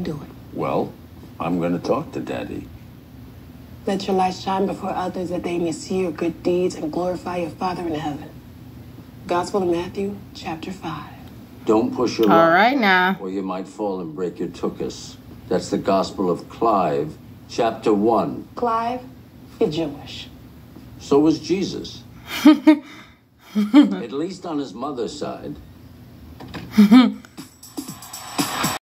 do it. Well, I'm going to talk to Daddy. Let your light shine before others that they may see your good deeds and glorify your Father in heaven. Gospel of Matthew, chapter 5. Don't push your All luck, now. or you might fall and break your tuchus. That's the Gospel of Clive, chapter 1. Clive, you're Jewish. So was Jesus. At least on his mother's side.